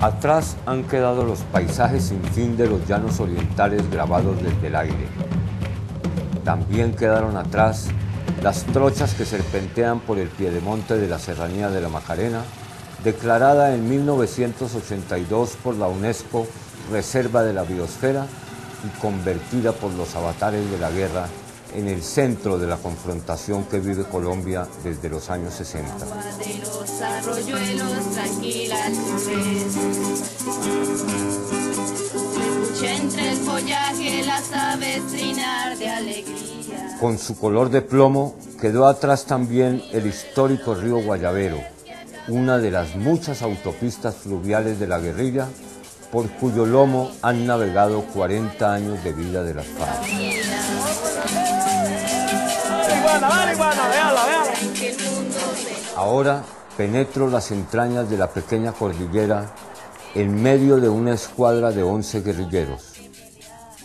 Atrás han quedado los paisajes sin fin de los llanos orientales grabados desde el aire. También quedaron atrás las trochas que serpentean por el piedemonte de la Serranía de la Macarena, declarada en 1982 por la UNESCO Reserva de la Biosfera y convertida por los avatares de la guerra en el centro de la confrontación que vive Colombia desde los años 60. Con su color de plomo quedó atrás también el histórico río Guayavero, una de las muchas autopistas fluviales de la guerrilla por cuyo lomo han navegado 40 años de vida de las FARC. Ahora penetro las entrañas de la pequeña cordillera en medio de una escuadra de 11 guerrilleros.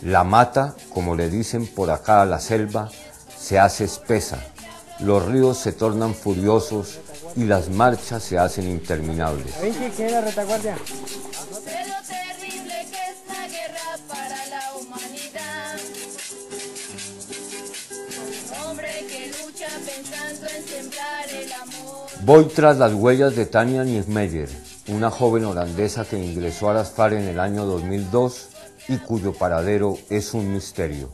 La mata, como le dicen por acá a la selva, se hace espesa, los ríos se tornan furiosos y las marchas se hacen interminables. Voy tras las huellas de Tania Niesmeyer, una joven holandesa que ingresó a las FARC en el año 2002 y cuyo paradero es un misterio.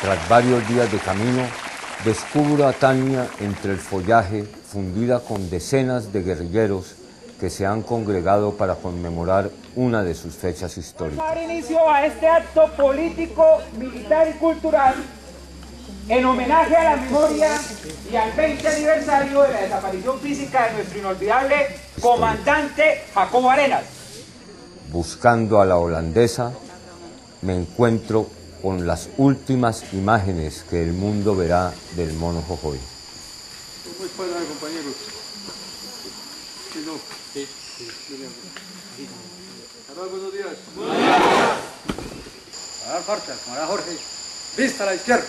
Tras varios días de camino, descubro a Tania entre el follaje fundida con decenas de guerrilleros que se han congregado para conmemorar una de sus fechas históricas. Dar inicio a este acto político, militar y cultural en homenaje a la memoria y al 20 aniversario de la desaparición física de nuestro inolvidable comandante Jacobo Arenas. Buscando a la holandesa, me encuentro con las últimas imágenes que el mundo verá del mono Jojoy. compañeros? Sí, sí, buenos días. Buenos días. A Jorge. Vista a la izquierda.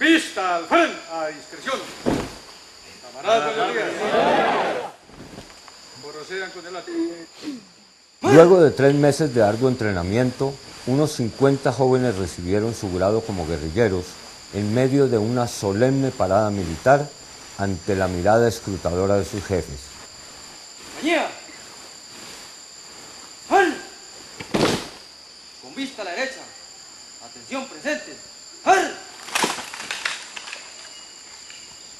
Vista al frente, a discreción. Camaradas, buenos días. Procedan con el. Luego de tres meses de arduo entrenamiento, unos 50 jóvenes recibieron su grado como guerrilleros en medio de una solemne parada militar ante la mirada escrutadora de sus jefes. ¡Compañía! ¡Al! Con vista a la derecha. Atención presente. ¡Al!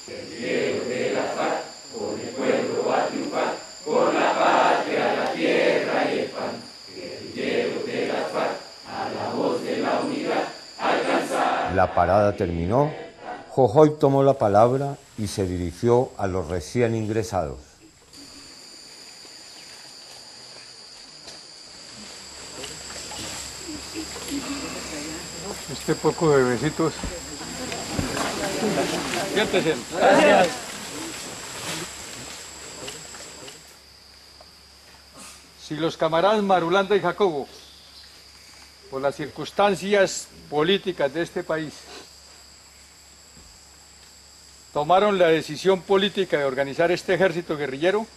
El de la paz, por el pueblo va a triunfar, por la patria, la tierra y el pan. Guerrilleros de la paz, a la voz de la unidad. La parada terminó, Jojoy tomó la palabra y se dirigió a los recién ingresados. Este poco de besitos. Gracias. Si los camaradas Marulanda y Jacobo por las circunstancias políticas de este país, tomaron la decisión política de organizar este ejército guerrillero,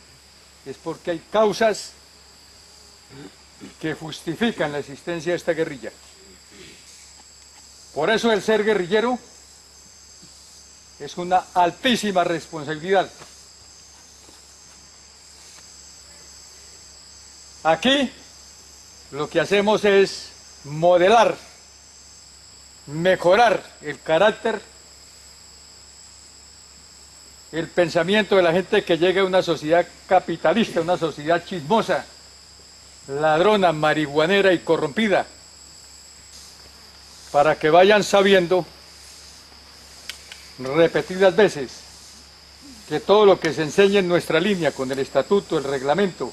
es porque hay causas que justifican la existencia de esta guerrilla. Por eso el ser guerrillero es una altísima responsabilidad. Aquí lo que hacemos es modelar, mejorar el carácter, el pensamiento de la gente que llega a una sociedad capitalista, una sociedad chismosa, ladrona, marihuanera y corrompida, para que vayan sabiendo repetidas veces que todo lo que se enseña en nuestra línea con el estatuto, el reglamento,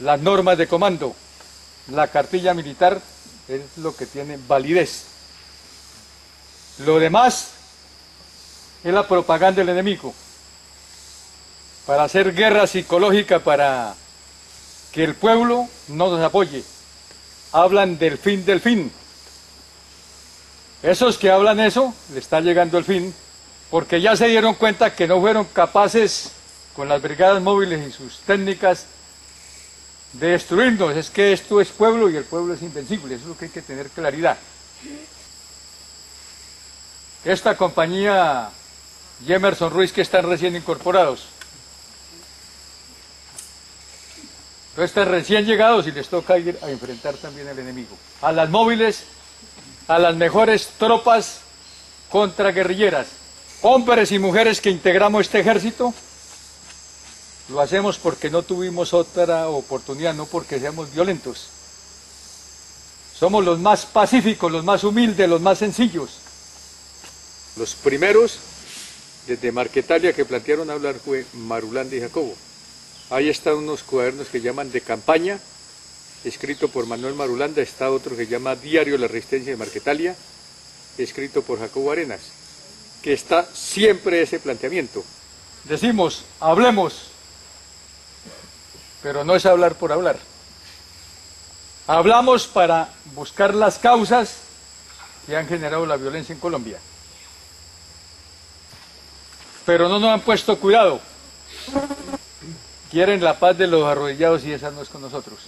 las normas de comando, la cartilla militar es lo que tiene validez. Lo demás es la propaganda del enemigo, para hacer guerra psicológica para que el pueblo no nos apoye, hablan del fin del fin. Esos que hablan eso, le está llegando el fin, porque ya se dieron cuenta que no fueron capaces, con las brigadas móviles y sus técnicas, de destruirnos. Es que esto es pueblo y el pueblo es invencible, eso es lo que hay que tener claridad. Esta compañía Jemerson Ruiz que están recién incorporados. Están recién llegados y les toca ir a enfrentar también al enemigo. A las móviles, a las mejores tropas contraguerrilleras. Hombres y mujeres que integramos este ejército, lo hacemos porque no tuvimos otra oportunidad, no porque seamos violentos. Somos los más pacíficos, los más humildes, los más sencillos. Los primeros desde Marquetalia que plantearon hablar fue Marulanda y Jacobo. Ahí están unos cuadernos que llaman de campaña, escrito por Manuel Marulanda, está otro que llama Diario La Resistencia de Marquetalia, escrito por Jacobo Arenas, que está siempre ese planteamiento. Decimos, hablemos, pero no es hablar por hablar. Hablamos para buscar las causas que han generado la violencia en Colombia pero no nos han puesto cuidado. Quieren la paz de los arrodillados y esa no es con nosotros.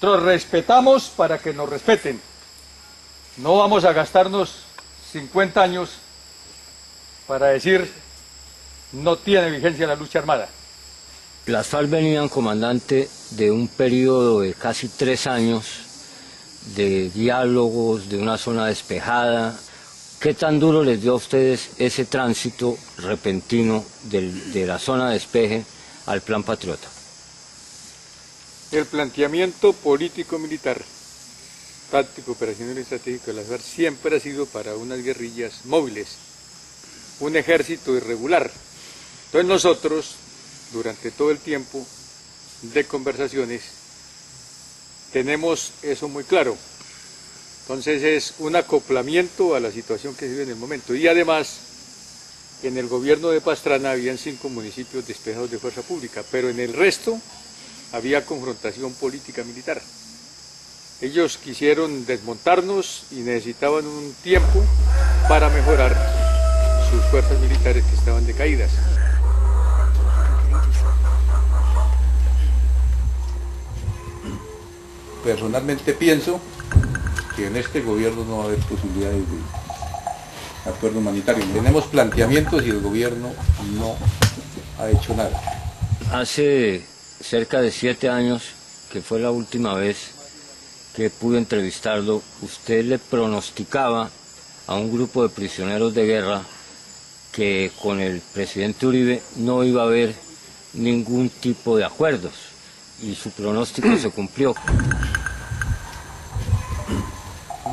Nosotros respetamos para que nos respeten. No vamos a gastarnos 50 años para decir no tiene vigencia la lucha armada. Las FARC venían, comandante, de un periodo de casi tres años de diálogos, de una zona despejada, ¿Qué tan duro les dio a ustedes ese tránsito repentino de la zona de despeje al plan patriota? El planteamiento político-militar, táctico, operacional y estratégico de la FARC siempre ha sido para unas guerrillas móviles, un ejército irregular. Entonces nosotros, durante todo el tiempo de conversaciones, tenemos eso muy claro. Entonces es un acoplamiento a la situación que se vive en el momento. Y además, en el gobierno de Pastrana habían cinco municipios despejados de fuerza pública, pero en el resto había confrontación política militar. Ellos quisieron desmontarnos y necesitaban un tiempo para mejorar sus fuerzas militares que estaban decaídas. Personalmente pienso que en este gobierno no va a haber posibilidades de acuerdo humanitario. Tenemos planteamientos y el gobierno no ha hecho nada. Hace cerca de siete años, que fue la última vez que pude entrevistarlo, usted le pronosticaba a un grupo de prisioneros de guerra que con el presidente Uribe no iba a haber ningún tipo de acuerdos y su pronóstico se cumplió.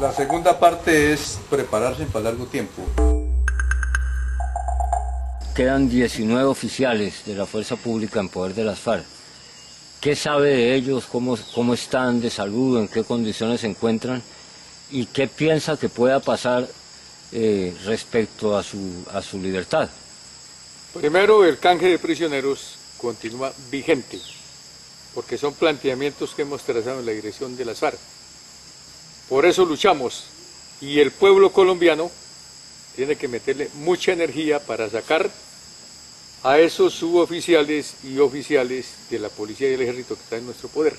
La segunda parte es prepararse para largo tiempo. Quedan 19 oficiales de la Fuerza Pública en poder de las FARC. ¿Qué sabe de ellos? ¿Cómo, cómo están de salud? ¿En qué condiciones se encuentran? ¿Y qué piensa que pueda pasar eh, respecto a su, a su libertad? Primero, el canje de prisioneros continúa vigente, porque son planteamientos que hemos trazado en la dirección de las FARC. Por eso luchamos y el pueblo colombiano tiene que meterle mucha energía para sacar a esos suboficiales y oficiales de la policía y el ejército que están en nuestro poder.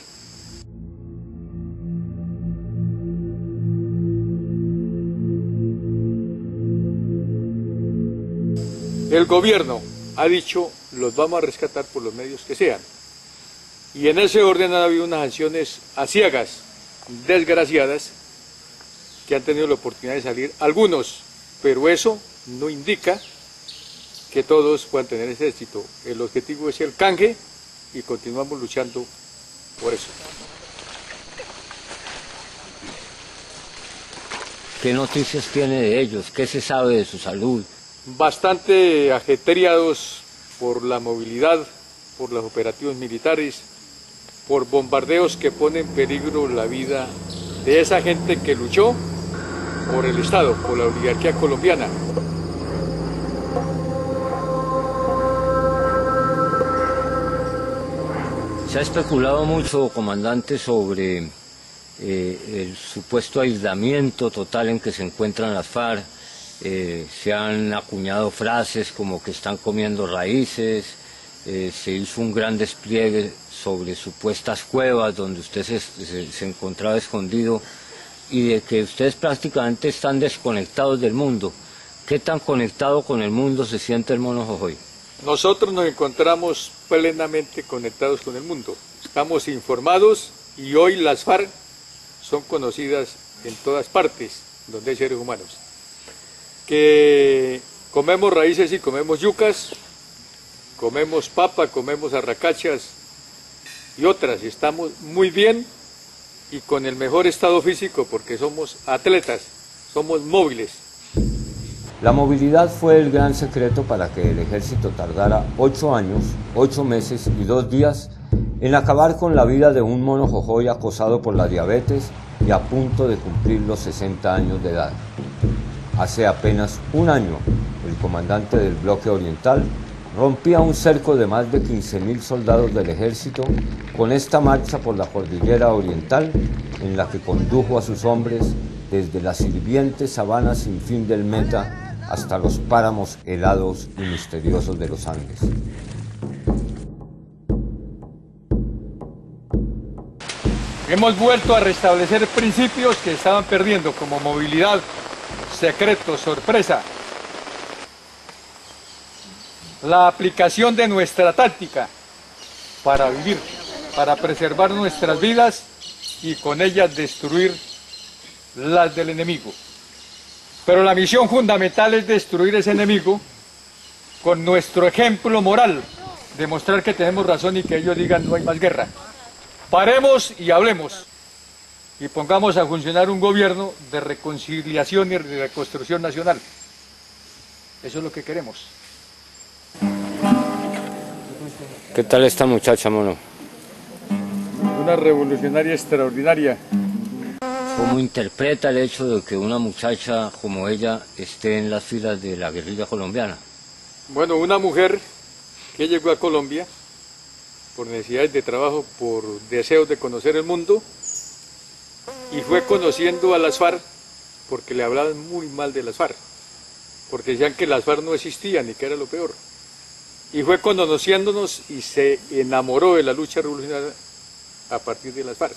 El gobierno ha dicho, los vamos a rescatar por los medios que sean. Y en ese orden ha habido unas acciones ciegas desgraciadas que han tenido la oportunidad de salir, algunos, pero eso no indica que todos puedan tener ese éxito. El objetivo es el canje y continuamos luchando por eso. ¿Qué noticias tiene de ellos? ¿Qué se sabe de su salud? Bastante ajetreados por la movilidad, por los operativos militares, por bombardeos que ponen en peligro la vida de esa gente que luchó por el Estado, por la oligarquía colombiana. Se ha especulado mucho, comandante, sobre eh, el supuesto aislamiento total en que se encuentran las FARC. Eh, se han acuñado frases como que están comiendo raíces, eh, se hizo un gran despliegue sobre supuestas cuevas donde usted se, encontraba escondido y de que ustedes prácticamente están desconectados del mundo. ¿Qué tan conectado con el mundo se siente el mono Jojoy? Nosotros nos encontramos plenamente conectados con el mundo. Estamos informados y hoy las FARC son conocidas en todas partes donde hay seres humanos. Que comemos raíces y comemos yucas, comemos papa, comemos arracachas y otras, y estamos muy bien y con el mejor estado físico porque somos atletas, somos móviles. La movilidad fue el gran secreto para que el ejército tardara ocho años, ocho meses y dos días en acabar con la vida de un mono jojoy acosado por la diabetes y a punto de cumplir los 60 años de edad. Hace apenas un año, el comandante del bloque oriental rompía un cerco de más de 15.000 soldados del ejército con esta marcha por la cordillera oriental en la que condujo a sus hombres desde las sirvientes sabanas sin fin del Meta hasta los páramos helados y misteriosos de los Andes. Hemos vuelto a restablecer principios que estaban perdiendo como movilidad, secreto, sorpresa. La aplicación de nuestra táctica para vivir, para preservar nuestras vidas y con ellas destruir las del enemigo. Pero la misión fundamental es destruir ese enemigo con nuestro ejemplo moral, demostrar que tenemos razón y que ellos digan no hay más guerra. Paremos y hablemos y pongamos a funcionar un gobierno de reconciliación y reconstrucción nacional. Eso es lo que queremos. ¿Qué tal esta muchacha, mono? Una revolucionaria extraordinaria. ¿Cómo interpreta el hecho de que una muchacha como ella esté en las filas de la guerrilla colombiana? Bueno, una mujer que llegó a Colombia por necesidades de trabajo, por deseos de conocer el mundo, y fue conociendo a las FARC porque le hablaban muy mal de las FARC, porque decían que las FARC no existían y que era lo peor. Y fue conociéndonos y se enamoró de la lucha revolucionaria a partir de las FARC.